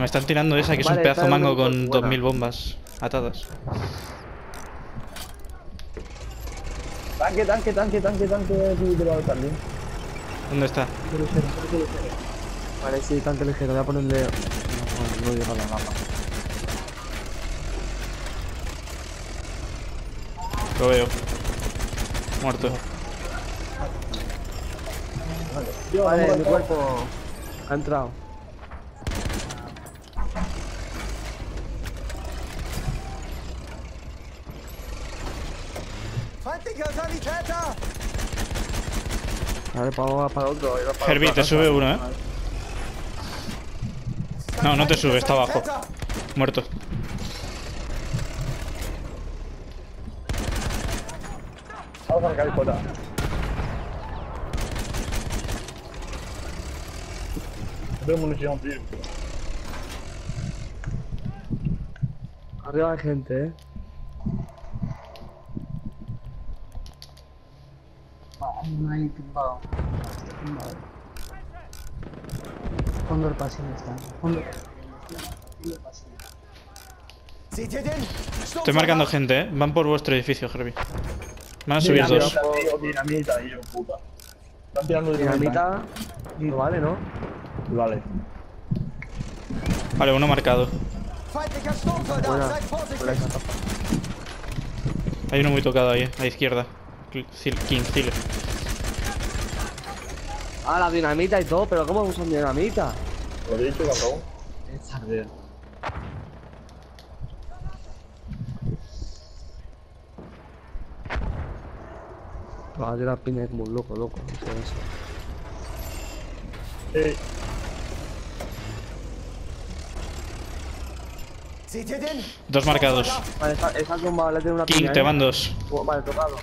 Me están tirando esa, que es Vale, un pedazo mango con buena. 2000 bombas atadas. Tanque, tanque, tanque, tanque, tanque la también. ¿Dónde está? Vale, sí, tanque ligero, voy a ponerle. No, no llega la gama. Lo veo. Muerto. Vale, mi cuerpo. Ha entrado. Feindlicher Sanitäter! A ver, para, para otro. para Herbie, te casa. sube uno, ¿eh? No, no te sube, está abajo. Muerto. Vamos a sacar el jota. Veo munición, tío. Arriba hay gente, eh. No hay tumbado. Fondo del pasillo está. Fondo. Estoy marcando gente, ¿eh? Van por vuestro edificio, Herbie. Van a subir dos. Dinamita, tío, dinamita, y yo, puta. Están tirando dinamita. No vale, ¿no? Vale. Vale, uno marcado. Buena. Hay uno muy tocado ahí, a la izquierda. King, Cile. Ah, la dinamita y todo, pero ¿cómo usan dinamita? Lo he dicho, cabrón. Está bien. Va a tirar piña como un loco, loco. No sé eso. Eh? Dos marcados. Vale, esa, esa bomba le tiene una King, piña. te ¿eh? van dos. Vale, tocado.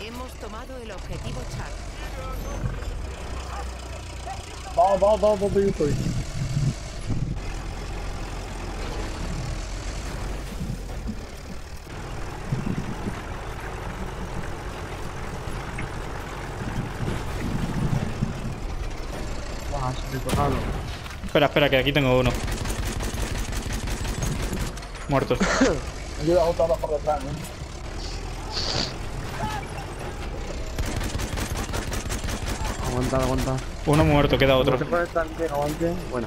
Hemos tomado el objetivo Char. Vamos, vamos, vamos, vamos, yo estoy. Sí, tocado. Espera, espera, que aquí tengo uno. Muerto. Ayuda a otra por detrás, ¿no? Aguanta, aguanta. Uno muerto, queda otro. tanque, aguante. Bueno.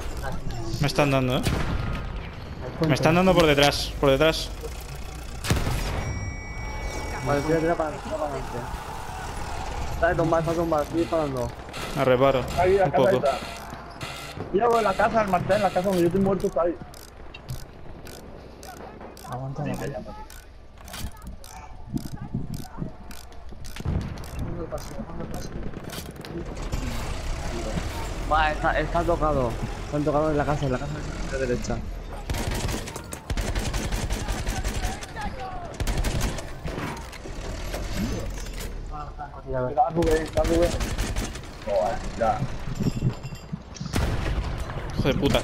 Me están dando, ¿eh? Me están dando por detrás, por detrás. Vale, tira, tira para tira para adelante. Dale, tomar, está tomar, estoy disparando. Me reparo. Ahí, la Un casa poco. Mira, en la casa, el martel, en la casa donde yo estoy muerto, está ahí. Aguanta, aguanta. Fondo del pasillo, fondo del pasillo. Vale, está, está tocado. Están tocados en la casa, en la casa de derecha. Joder, ya. Hijo de puta.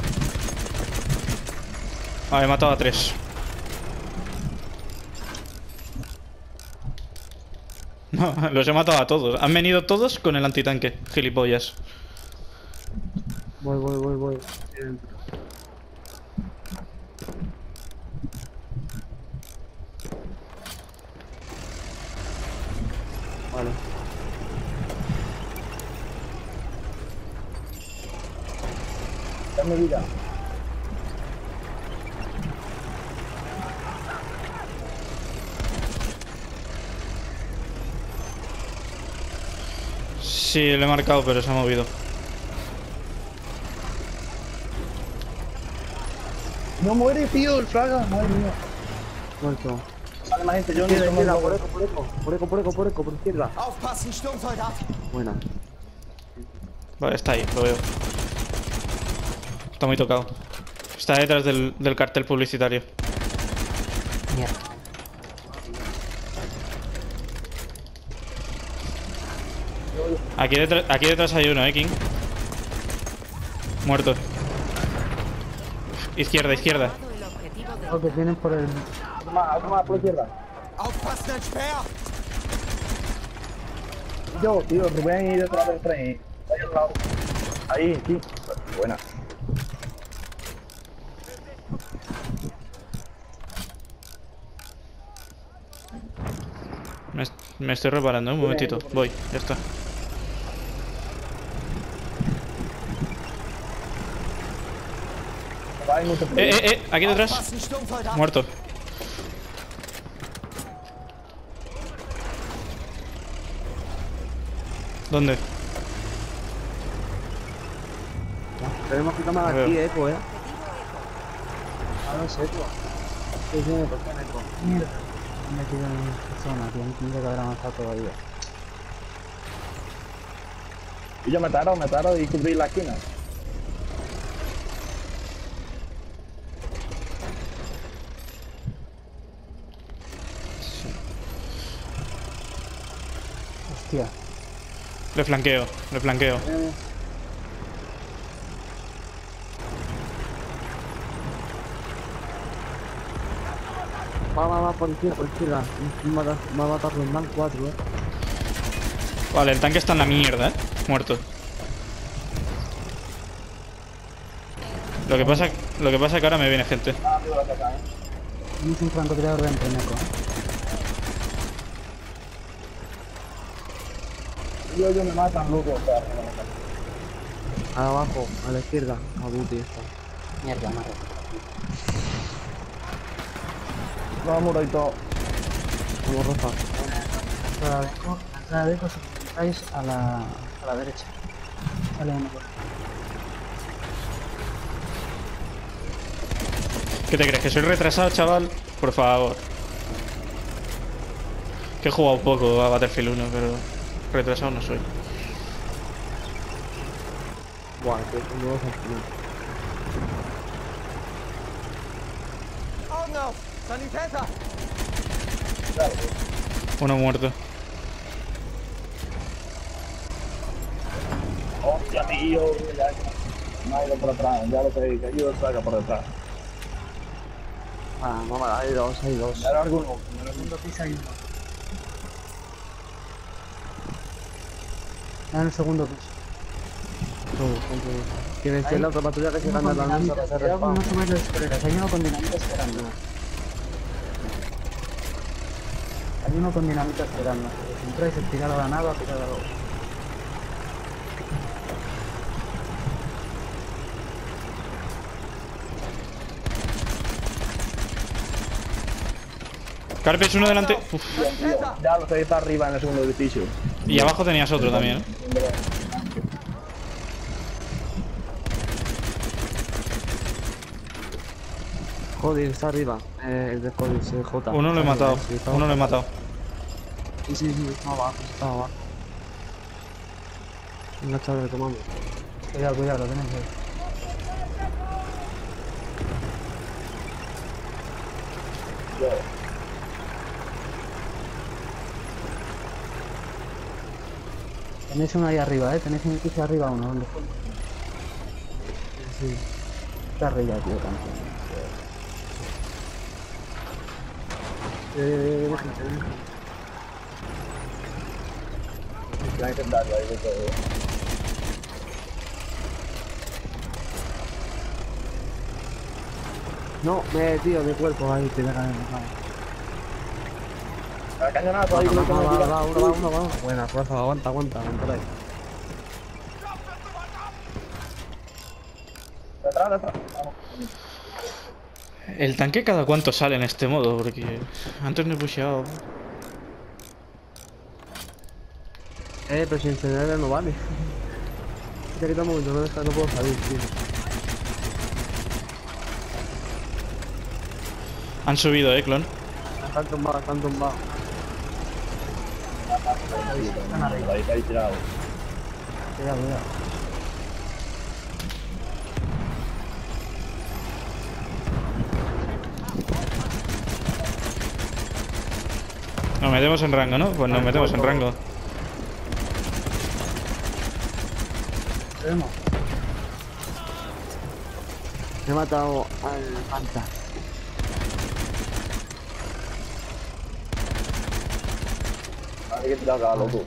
Vale, he matado a tres. No, los he matado a todos. Han venido todos con el antitanque, gilipollas. Voy, voy, voy, voy. Vale. Dame vida. Sí, lo he marcado, pero se ha movido. No muere, tío, el fraga. Madre mía. Muerto. Vale, más gente, yo no tengo por eco, por eco. Por eco, por eco, por eco, por izquierda. Aufpassen, Sturmsoldat! Buena. Vale, está ahí, lo veo. Está muy tocado. Está detrás del, del cartel publicitario. Mierda. Aquí detrás, aquí detrás hay uno, eh, King. Muerto. Izquierda, izquierda. Los que vienen por el. Toma, toma, por izquierda. Yo, tío, que voy a ir detrás del tren. Ahí, aquí. Buena. Me estoy reparando, un momentito. Voy, ya está. Eh, eh, eh, aquí detrás. Muerto. ¿Dónde? Tenemos que tomar aquí, eco, eh. A ver, seco. Sí, sí, ¿por qué eco? Mierda. Me he metido en esta zona, tío. Tendría que haber avanzado todavía. Y yo mataron, mataron y cubrí la esquina. Hostia. Le flanqueo, le flanqueo. Va, va, va, por izquierda, por izquierda. Matar, va a matar los man 4, eh. Vale, el tanque está en la mierda, ¿eh? Muerto. Lo que pasa, lo que pasa es que ahora me viene gente. Tienes un francotirador dentro, Neko. Yo, yo me matan, loco. Sea, Abajo, a la izquierda. A Buti está. Mierda, madre. y todo. Como roja. La entrada de Eco, la entrada de Eco, si estáis a la, a la derecha. Uno por ¿Qué te crees? ¿Que soy retrasado, chaval? Por favor. Que he jugado poco a Battlefield 1, pero retrasado no soy. Buah, que son dos aquí. Augen auf! Sanitäter! Uno muerto. Hostia, tío. Ido por atrás. Ya lo sé, que ido saca por detrás. Ah, mamá, hay dos, hay dos. Ya era alguno. segundo piso hay uno. En el segundo piso. Que Ahí. la otra patrulla que se gana la lanza subir las escaleras. Hay uno con dinamita esperando. Hay uno con dinamita esperando. Si entráis, es tirar a la nada, tirar a la Carpes uno delante. Uf. Tío, ya lo está arriba en el segundo edificio. Y abajo tenías otro también, ¿eh? Joder, está arriba. Eh, el de Joder, sí, J. Uno lo he Está matado. sí, está Uno lo he matado. Sí, sí, sí, está abajo, está abajo. Venga, chaval, tomamos. Cuidado, cuidado, lo tenéis ahí. Tenéis uno ahí arriba, eh. Tenéis un piso arriba uno. ¿Dónde fue? Sí. Está arriba, tío, tanto. Eh, déjate. Hay que darle ahí de todo. No, me tío, mi cuerpo ahí, te dejan en la cañonazo ahí, uno, va, uno, va, uno. Buena, Rafa, aguanta, aguanta, aguanta ahí. Detrás, detrás. Vamos. El tanque cada cuánto sale en este modo, porque antes no he pusheado. Eh, pero si encender no vale. Te quita un momento, no, deja, no puedo salir, tío. Han subido, eh, clon. Están tumbados, están tumbados. Ahí está ahí tirado. Cuidado, cuidado. Nos metemos en rango, ¿no? Pues nos metemos en rango. He matado al Fanta. Hay que tirar acá, loco.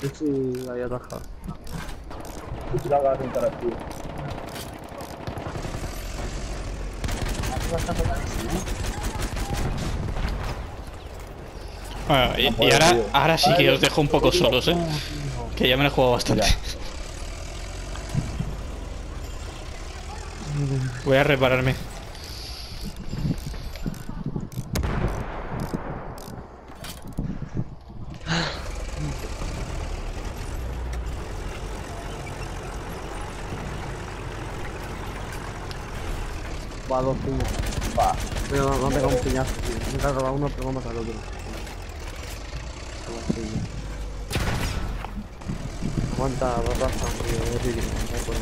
Yo estoy ahí atajado. Hay que tirar acá sin interactivo. Arriba está tocadísimo, eh. Bueno, y, No y puedo, ahora, ahora sí que os dejo un poco solos, eh. Que ya me lo he jugado bastante. Voy a repararme. Va, dos piñas. Va. Mira, me han pegado un piñazo, tío. Me he robado uno, pero matado al otro. Dos piñas. Aguanta, dos razas, tío. No puedo.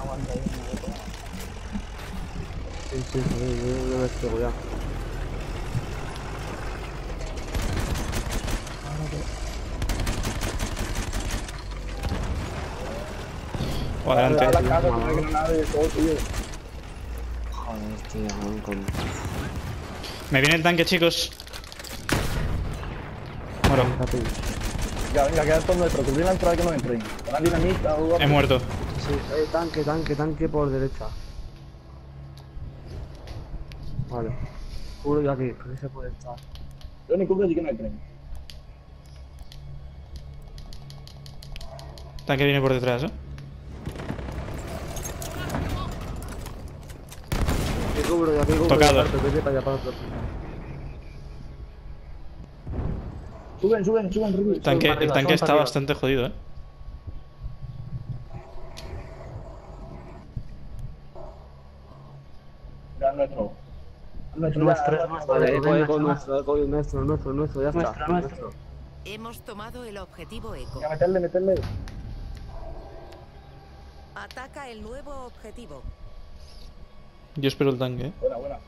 Aguanta ahí. Sí, sí, sí, yo, yo me estoy ya. O adelante. A la casa con una granada y todo, tío. Con... Me viene el tanque, chicos. Muero. Ya, venga, queda todo nuestro. Cubrir la entrada que no entren. La dinamita o He muerto. Sí, eh, tanque, tanque, tanque por derecha. Vale. Juro yo aquí, que se puede estar. Yo ni cubro y que no entren. Tanque viene por detrás, eh. Cubro cubro. Tocado. Suben, suben, suben. El tanque, el está bastante jodido, eh. Ya, nuestro. Nuestro, Nuestro, nuestro. Nuestro, nuestro, nuestro, nuestro, ya está. nuestro. Hemos tomado el objetivo eco. Ya, meterle, meterle. Ataca el nuevo objetivo. Yo espero el tanque, eh. Buena, buena.